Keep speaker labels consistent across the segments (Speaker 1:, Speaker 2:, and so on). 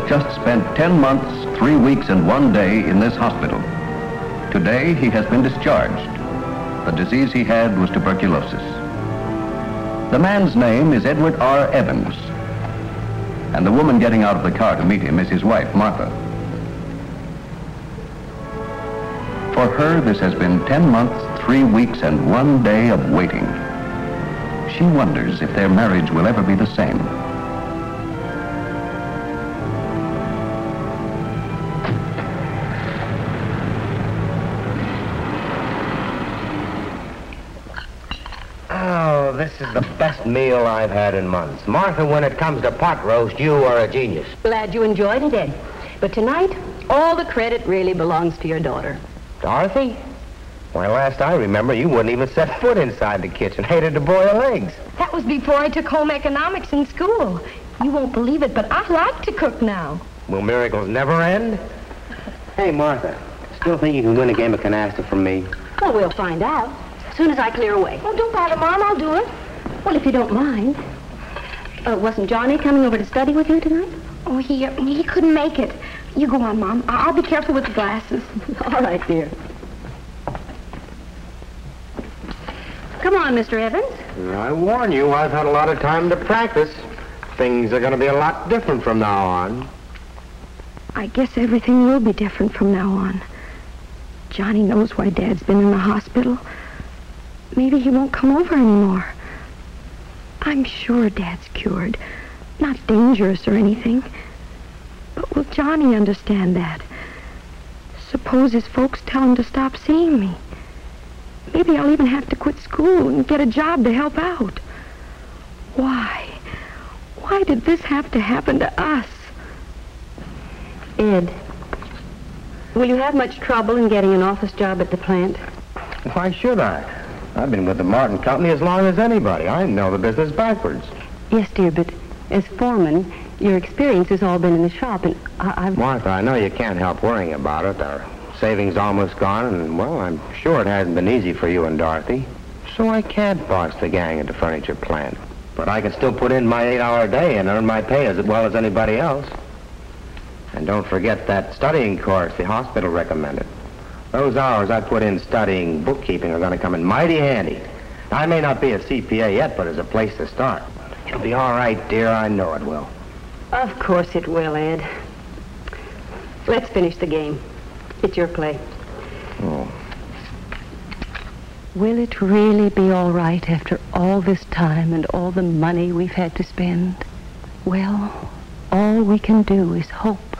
Speaker 1: has just spent 10 months, 3 weeks, and 1 day in this hospital. Today, he has been discharged. The disease he had was tuberculosis. The man's name is Edward R. Evans. And the woman getting out of the car to meet him is his wife, Martha. For her, this has been 10 months, 3 weeks, and 1 day of waiting. She wonders if their marriage will ever be the same.
Speaker 2: This is the best meal I've had in months. Martha, when it comes to pot roast, you are a genius.
Speaker 3: Glad you enjoyed it, Ed. But tonight, all the credit really belongs to your daughter.
Speaker 2: Dorothy? Why, last I remember, you wouldn't even set foot inside the kitchen. Hated to boil eggs.
Speaker 4: That was before I took home economics in school. You won't believe it, but I like to cook now.
Speaker 2: Will miracles never end? Hey, Martha, still think you can win a game of canasta from me?
Speaker 3: Well, we'll find out. As soon as I clear away.
Speaker 4: Oh, don't bother, Mom. I'll do it.
Speaker 3: Well, if you don't mind. Uh, wasn't Johnny coming over to study with you tonight?
Speaker 4: Oh, he, uh, he couldn't make it. You go on, Mom. I- I'll be careful with the glasses.
Speaker 3: All right, dear. Come on, Mr. Evans.
Speaker 2: I warn you, I've had a lot of time to practice. Things are going to be a lot different from now on.
Speaker 4: I guess everything will be different from now on. Johnny knows why Dad's been in the hospital. Maybe he won't come over anymore. I'm sure Dad's cured. Not dangerous or anything. But will Johnny understand that? Suppose his folks tell him to stop seeing me. Maybe I'll even have to quit school and get a job to help out. Why? Why did this have to happen to us?
Speaker 3: Ed, will you have much trouble in getting an office job at the plant?
Speaker 2: Why should I? I've been with the Martin Company as long as anybody. I know the business backwards.
Speaker 3: Yes, dear, but as foreman, your experience has all been in the shop, and I- I've...
Speaker 2: Martha, I know you can't help worrying about it. Our savings almost gone, and, well, I'm sure it hasn't been easy for you and Dorothy. So I can't boss the gang at the furniture plant. But I can still put in my eight-hour day and earn my pay as well as anybody else. And don't forget that studying course the hospital recommended. Those hours I put in studying bookkeeping are going to come in mighty handy. I may not be a CPA yet, but as a place to start. It'll be all right, dear. I know it will.
Speaker 3: Of course it will, Ed. Let's finish the game. It's your play.
Speaker 2: Oh.
Speaker 3: Will it really be all right after all this time and all the money we've had to spend? Well, all we can do is hope.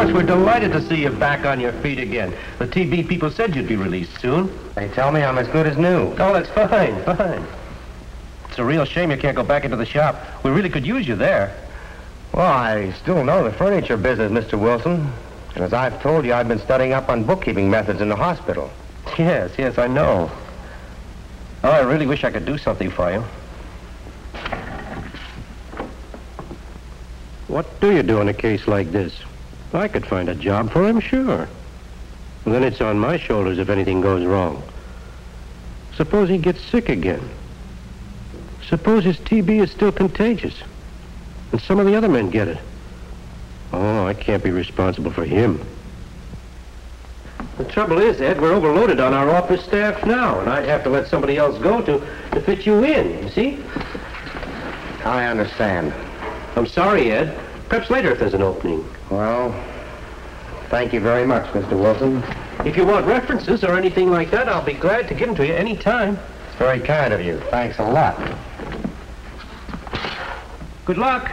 Speaker 5: Course, we're delighted to see you back on your feet again. The TB people said you'd be released soon.
Speaker 2: They tell me I'm as good as new.
Speaker 5: Oh, that's fine, fine. It's a real shame you can't go back into the shop. We really could use you there.
Speaker 2: Well, I still know the furniture business, Mr. Wilson. And as I've told you, I've been studying up on bookkeeping methods in the hospital.
Speaker 5: Yes, yes, I know. Oh, I really wish I could do something for you.
Speaker 6: What do you do in a case like this? I could find a job for him, sure. Well, then it's on my shoulders if anything goes wrong. Suppose he gets sick again. Suppose his TB is still contagious. And some of the other men get it. Oh, I can't be responsible for him.
Speaker 5: The trouble is, Ed, we're overloaded on our office staff now, and I'd have to let somebody else go to, to fit you in, you see?
Speaker 2: I understand.
Speaker 5: I'm sorry, Ed. Perhaps later if there's an opening.
Speaker 2: Well, thank you very much, Mr. Wilson.
Speaker 5: If you want references or anything like that, I'll be glad to give them to you any time.
Speaker 2: It's very kind of you. Thanks a lot.
Speaker 5: Good luck.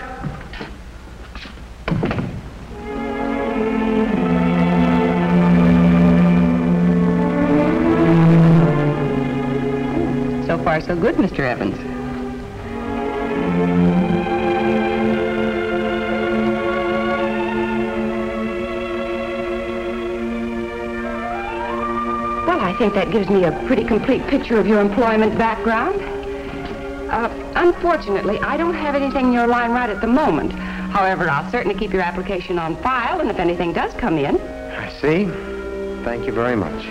Speaker 3: So far, so good, Mr. Evans.
Speaker 4: Think that gives me a pretty complete picture of your employment background. Uh, unfortunately, I don't have anything in your line right at the moment. However, I'll certainly keep your application on file, and if anything does come in,
Speaker 2: I see. Thank you very much.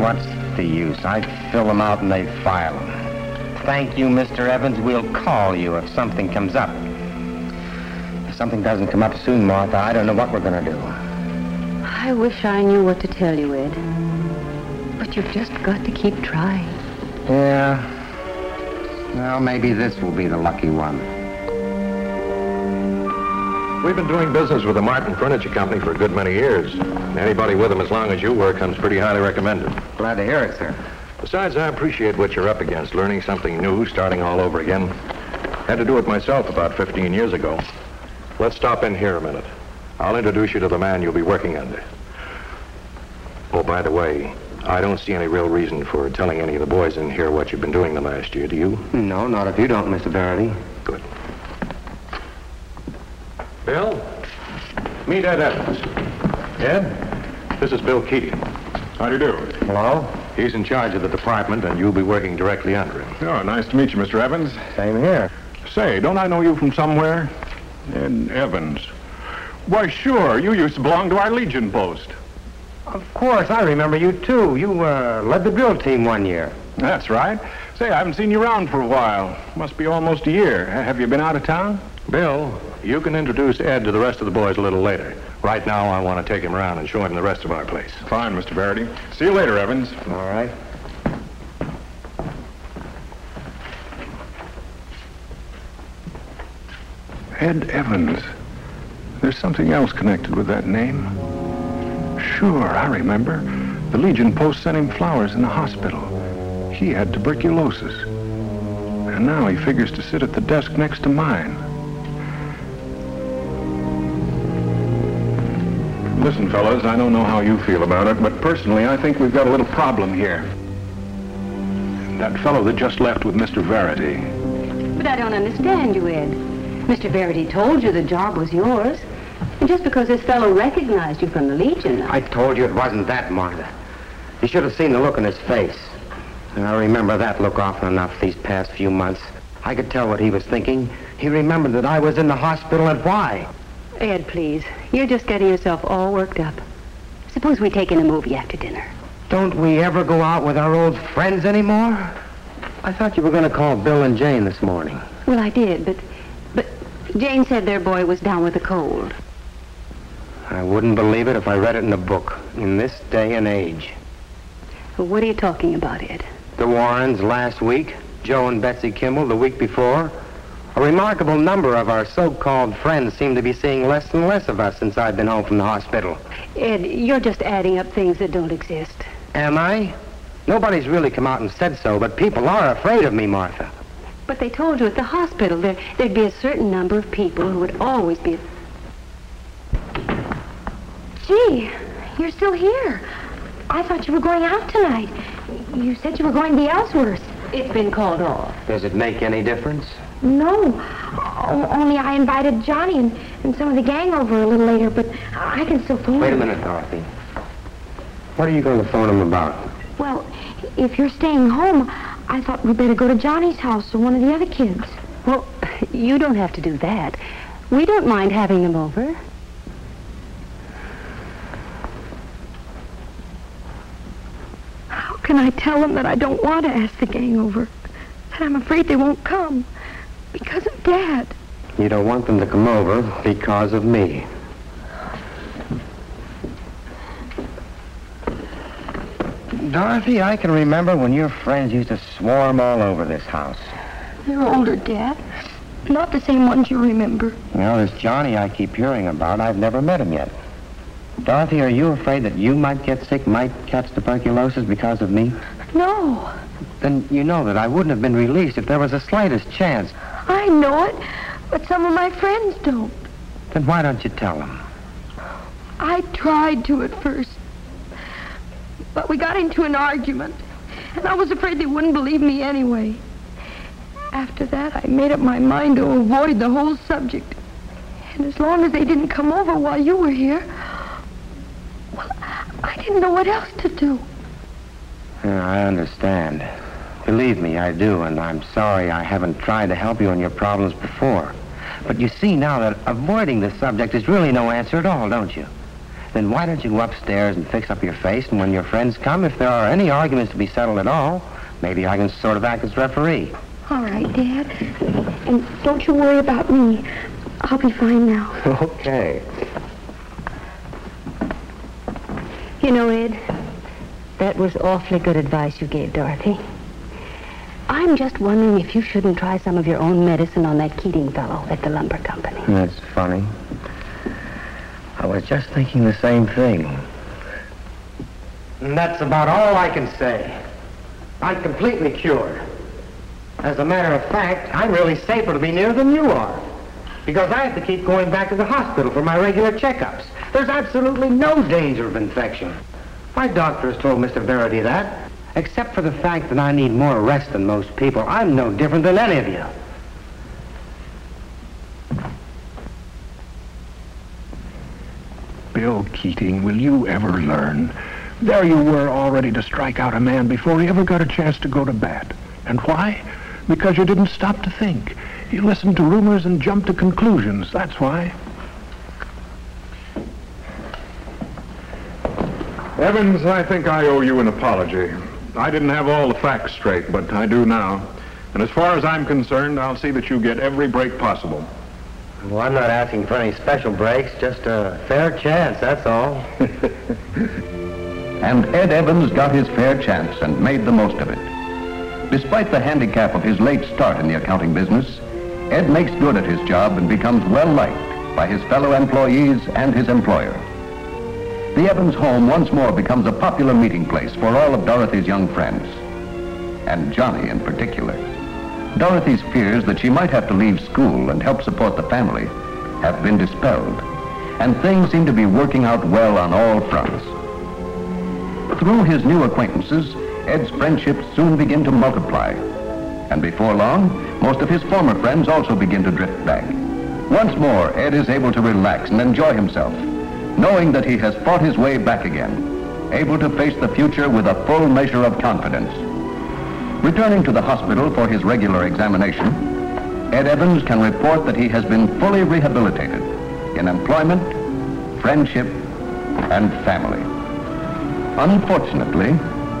Speaker 2: What's the use? I fill them out and they file them. Thank you, Mr. Evans. We'll call you if something comes up. If something doesn't come up soon, Martha, I don't know what we're going to do.
Speaker 3: I wish I knew what to tell you, Ed. But you've just got to keep trying.
Speaker 2: Yeah. Well, maybe this will be the lucky one.
Speaker 7: We've been doing business with the Martin Furniture Company for a good many years. Anybody with them as long as you were comes pretty highly recommended.
Speaker 2: Glad to hear it, sir.
Speaker 7: Besides, I appreciate what you're up against, learning something new, starting all over again. Had to do it myself about 15 years ago. Let's stop in here a minute. I'll introduce you to the man you'll be working under. Oh, by the way, I don't see any real reason for telling any of the boys in here what you've been doing the last year, do you?
Speaker 2: No, not if you don't, Mr. Verity.
Speaker 7: Good. Bill, meet Ed Evans. Ed, this is Bill Keating.
Speaker 8: How do you do?
Speaker 2: Hello?
Speaker 7: He's in charge of the department, and you'll be working directly under him.
Speaker 8: Oh, nice to meet you, Mr. Evans.
Speaker 2: Same here.
Speaker 8: Say, don't I know you from somewhere? Ed Evans. Why, sure. You used to belong to our Legion post.
Speaker 2: Of course, I remember you, too. You, uh, led the drill team one year.
Speaker 8: That's right. Say, I haven't seen you around for a while. Must be almost a year. Have you been out of town?
Speaker 7: Bill, you can introduce Ed to the rest of the boys a little later. Right now, I want to take him around and show him the rest of our place.
Speaker 8: Fine, Mr. Verity. See you later, Evans.
Speaker 2: All right.
Speaker 8: Ed Evans. There's something else connected with that name. Sure, I remember. The Legion post sent him flowers in the hospital. He had tuberculosis. And now he figures to sit at the desk next to mine. Listen, fellas, I don't know how you feel about it, but personally, I think we've got a little problem here. That fellow that just left with Mr. Verity.
Speaker 3: But I don't understand you, Ed. Mr. Verity told you the job was yours. And just because this fellow recognized you from the Legion...
Speaker 2: Uh, I told you it wasn't that, Martha. You should have seen the look on his face. And I remember that look often enough these past few months. I could tell what he was thinking. He remembered that I was in the hospital and why.
Speaker 3: Ed, please. You're just getting yourself all worked up. Suppose we take in a movie after dinner.
Speaker 2: Don't we ever go out with our old friends anymore? I thought you were going to call Bill and Jane this morning.
Speaker 3: Well, I did, but... Jane said their boy was down with a cold.
Speaker 2: I wouldn't believe it if I read it in a book. In this day and age.
Speaker 3: What are you talking about, Ed?
Speaker 2: The Warrens last week, Joe and Betsy Kimball the week before. A remarkable number of our so-called friends seem to be seeing less and less of us since I've been home from the hospital.
Speaker 3: Ed, you're just adding up things that don't exist.
Speaker 2: Am I? Nobody's really come out and said so, but people are afraid of me, Martha.
Speaker 3: But they told you at the hospital there, there'd be a certain number of people who would always be...
Speaker 4: Gee, you're still here. I thought you were going out tonight. You said you were going to the Ellsworths.
Speaker 3: It's been called off.
Speaker 2: Does it make any difference?
Speaker 4: No, o- only I invited Johnny and, and some of the gang over a little later, but I can still phone
Speaker 2: Wait a minute, Dorothy. What are you going to phone him about?
Speaker 4: Well, if you're staying home, I thought we'd better go to Johnny's house or one of the other kids.
Speaker 3: Well, you don't have to do that. We don't mind having them over.
Speaker 4: How can I tell them that I don't want to ask the gang over? That I'm afraid they won't come because of Dad.
Speaker 2: You don't want them to come over because of me. Dorothy, I can remember when your friends used to swarm all over this house.
Speaker 4: They're older, Dad. Not the same ones you remember.
Speaker 2: Well, this Johnny I keep hearing about, I've never met him yet. Dorothy, are you afraid that you might get sick, might catch tuberculosis because of me?
Speaker 4: No,
Speaker 2: Then you know that I wouldn't have been released if there was the slightest chance.
Speaker 4: I know it, but some of my friends don't.
Speaker 2: Then why don't you tell them?
Speaker 4: I tried to at first. But we got into an argument, and I was afraid they wouldn't believe me anyway. After that, I made up my mind to avoid the whole subject. And as long as they didn't come over while you were here, well, I didn't know what else to do.
Speaker 2: Yeah, I understand. Believe me, I do, and I'm sorry I haven't tried to help you in your problems before. But you see now that avoiding the subject is really no answer at all, don't you? Then why don't you go upstairs and fix up your face, and when your friends come, if there are any arguments to be settled at all, maybe I can sort of act as referee.
Speaker 4: All right, Dad. And don't you worry about me. I'll be fine now.
Speaker 2: okay.
Speaker 3: You know, Ed, that was awfully good advice you gave Dorothy. I'm just wondering if you shouldn't try some of your own medicine on that Keating fellow at the lumber company.
Speaker 2: That's funny. I was just thinking the same thing. And that's about all I can say. I'm completely cured. As a matter of fact, I'm really safer to be near than you are. Because I have to keep going back to the hospital for my regular checkups. There's absolutely no danger of infection. My doctor has told Mr. Verity that. Except for the fact that I need more rest than most people, I'm no different than any of you.
Speaker 8: Keating, will you ever learn? There you were, all ready to strike out a man before he ever got a chance to go to bat. And why? Because you didn't stop to think. You listened to rumors and jumped to conclusions. That's why. Evans, I think I owe you an apology. I didn't have all the facts straight, but I do now. And as far as I'm concerned, I'll see that you get every break possible.
Speaker 2: Well, I'm not asking for any special breaks, just a fair chance, that's all.
Speaker 1: And Ed Evans got his fair chance and made the most of it. Despite the handicap of his late start in the accounting business, Ed makes good at his job and becomes well liked by his fellow employees and his employer. The Evans home once more becomes a popular meeting place for all of Dorothy's young friends, and Johnny in particular. Dorothy's fears that she might have to leave school and help support the family have been dispelled, and things seem to be working out well on all fronts. Through his new acquaintances, Ed's friendships soon begin to multiply. And before long, most of his former friends also begin to drift back. Once more, Ed is able to relax and enjoy himself, knowing that he has fought his way back again, able to face the future with a full measure of confidence. Returning to the hospital for his regular examination, Ed Evans can report that he has been fully rehabilitated in employment, friendship, and family. Unfortunately,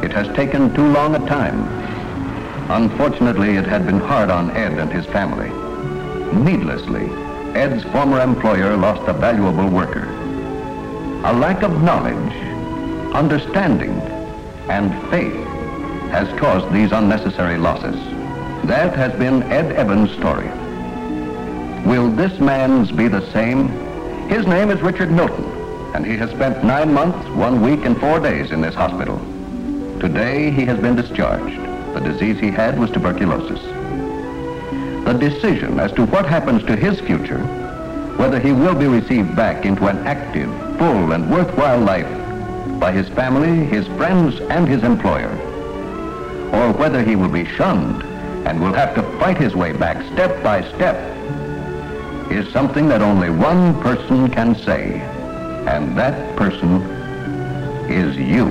Speaker 1: it has taken too long a time. Unfortunately, it had been hard on Ed and his family. Needlessly, Ed's former employer lost a valuable worker. A lack of knowledge, understanding, and faith has caused these unnecessary losses. That has been Ed Evans' story. Will this man's be the same? His name is Richard Milton, and he has spent nine months, one week, and four days in this hospital. Today, he has been discharged. The disease he had was tuberculosis. The decision as to what happens to his future, whether he will be received back into an active, full, and worthwhile life by his family, his friends, and his employer, or whether he will be shunned and will have to fight his way back step by step, is something that only one person can say, and that person is you.